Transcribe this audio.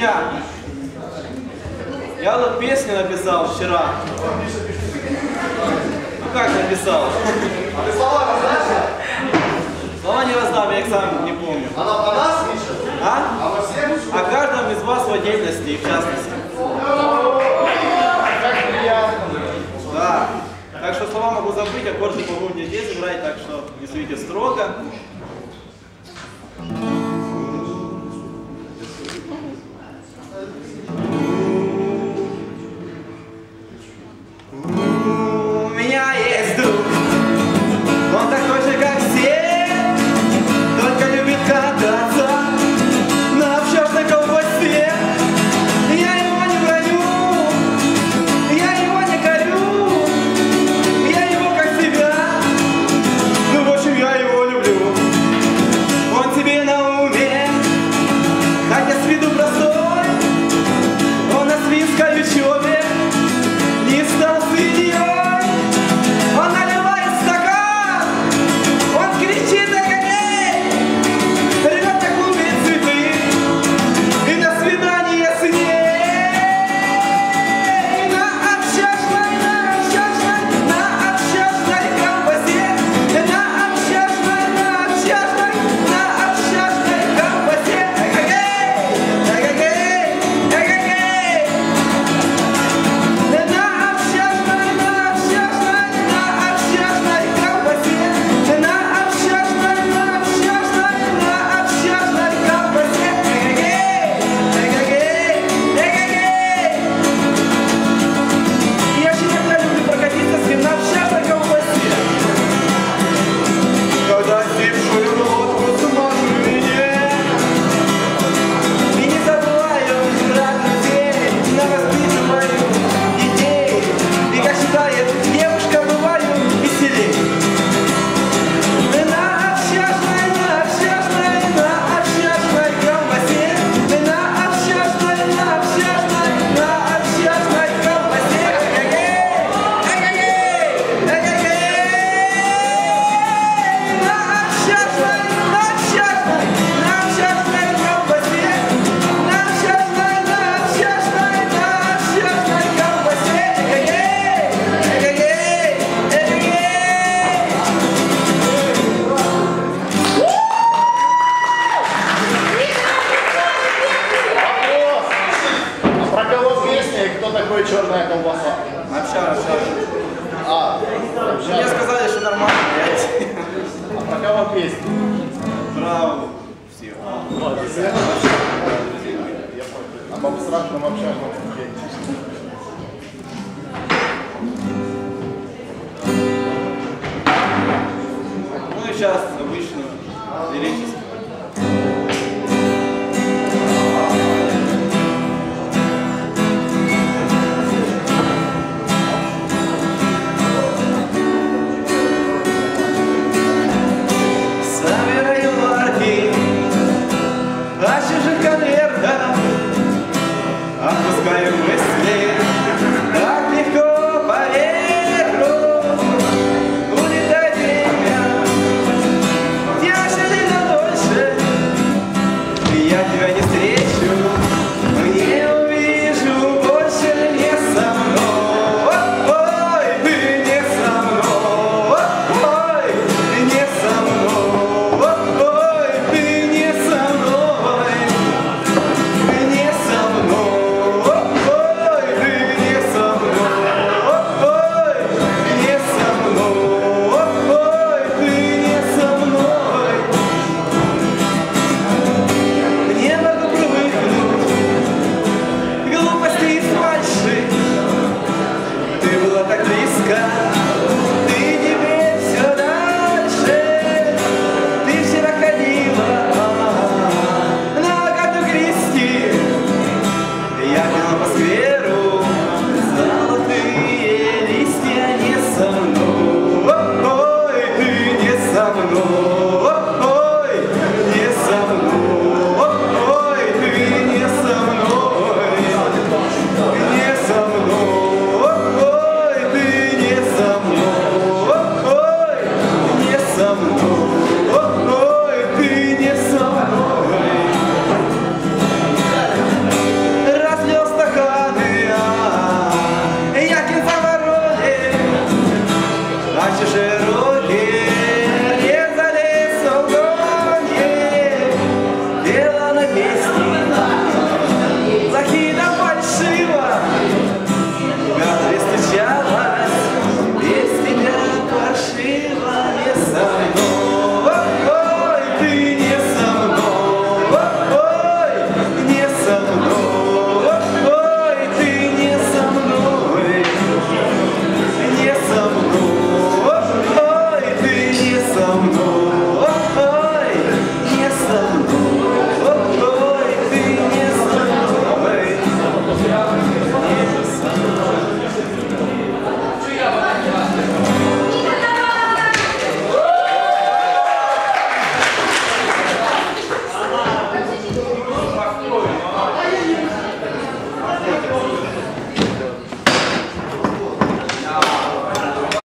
я. Я вот песню написал вчера. Ну как написал? А ты слова раздашь? Слова не раздам, я их сам не помню. Она по нас пишет? А? А во всех? О каждом из вас в отдельности и в частности. Как приятно. Да. Так что слова могу забыть, аккорды могу мне здесь играть, так что не суйте строго. Об абстрактном общажном Ну и сейчас обычно величество.